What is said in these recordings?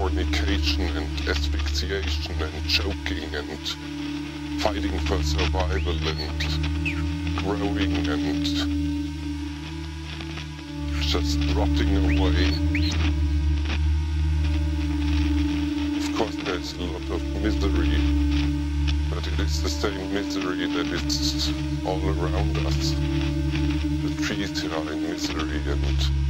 fornication and asphyxiation and choking and fighting for survival and growing and just rotting away. Of course there's a lot of misery, but it is the same misery that is all around us. The trees are in misery and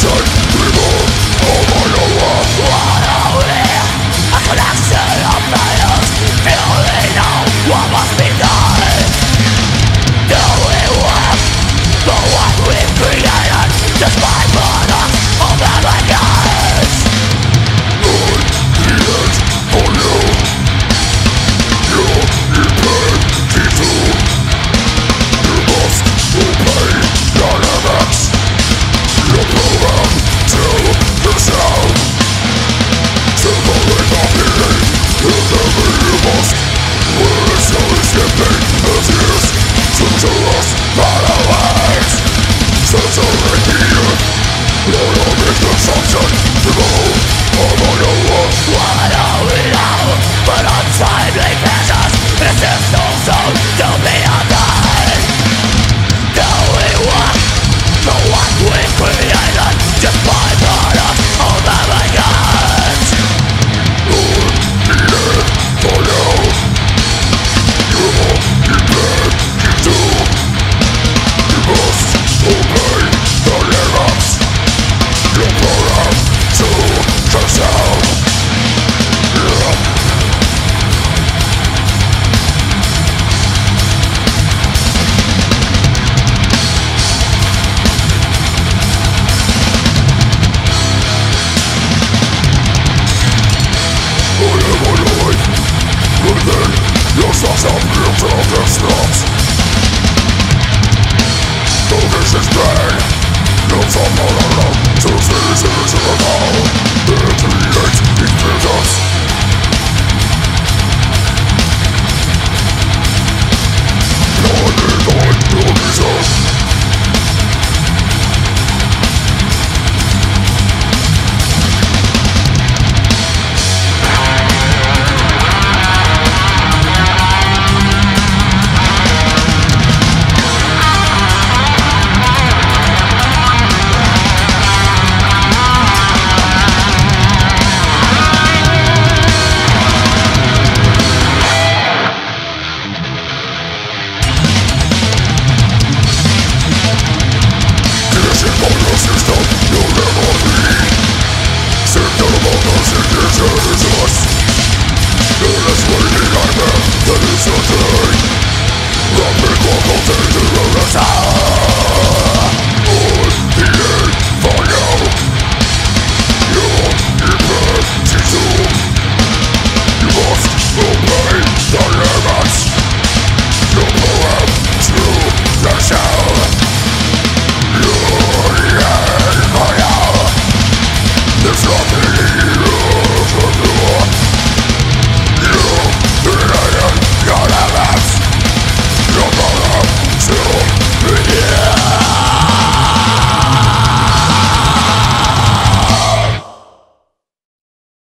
tortured soul Your the